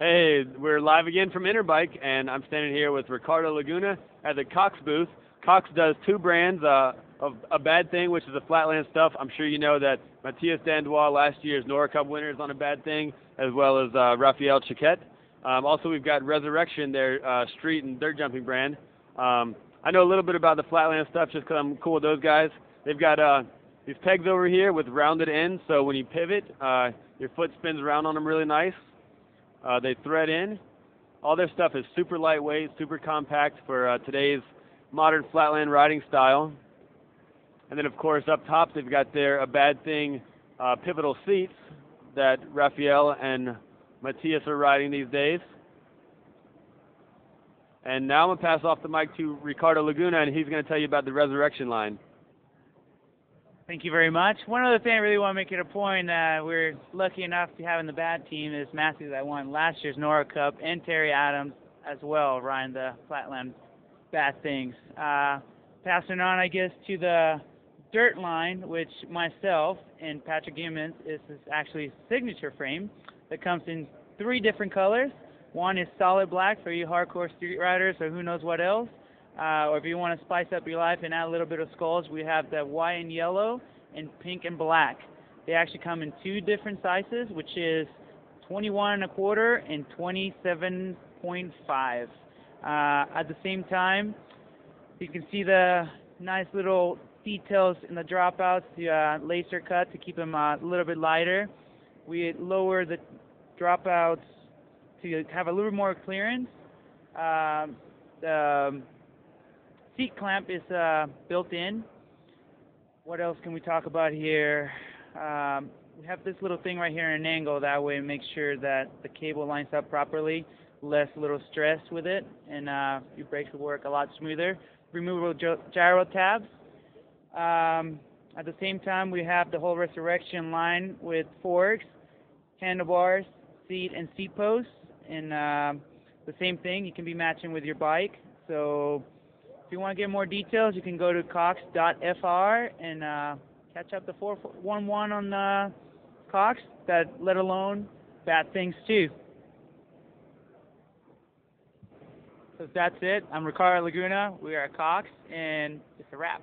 Hey, we're live again from Interbike, and I'm standing here with Ricardo Laguna at the Cox booth. Cox does two brands uh, of a bad thing, which is the flatland stuff. I'm sure you know that Matthias Dandois, last year's Nora Cup winner, is on a bad thing, as well as uh, Rafael Chiquette. Um, also, we've got Resurrection, their uh, street and dirt jumping brand. Um, I know a little bit about the flatland stuff just because I'm cool with those guys. They've got uh, these pegs over here with rounded ends, so when you pivot, uh, your foot spins around on them really nice. Uh, they thread in. All their stuff is super lightweight, super compact for uh, today's modern flatland riding style. And then, of course, up top, they've got their A Bad Thing uh, pivotal seats that Rafael and Matthias are riding these days. And now I'm going to pass off the mic to Ricardo Laguna, and he's going to tell you about the Resurrection line. Thank you very much. One other thing I really want to make it a point, uh, we're lucky enough to have in the bad team is Matthew that won last year's Nora Cup and Terry Adams as well, riding the Flatland Bad Things. Uh, passing on, I guess, to the dirt line, which myself and Patrick Gimmons is, is actually signature frame that comes in three different colors. One is solid black for you hardcore street riders or who knows what else. Uh, or if you want to spice up your life and add a little bit of skulls, we have the white and yellow and pink and black. They actually come in two different sizes, which is 21 and a quarter and 27.5. Uh, at the same time, you can see the nice little details in the dropouts, the uh, laser cut to keep them uh, a little bit lighter. We lower the dropouts to have a little more clearance. Um, the seat clamp is uh, built in. What else can we talk about here? Um, we have this little thing right here in an angle. That way, make sure that the cable lines up properly. Less little stress with it, and uh, your brakes will work a lot smoother. Removable gyro tabs. Um, at the same time, we have the whole resurrection line with forks, handlebars, seat, and seat posts. And uh, the same thing, you can be matching with your bike. So if you want to get more details, you can go to cox.fr and uh, catch up the 411 on uh, Cox, that let alone bad things too. So that's it. I'm Ricardo Laguna. We are at Cox, and it's a wrap.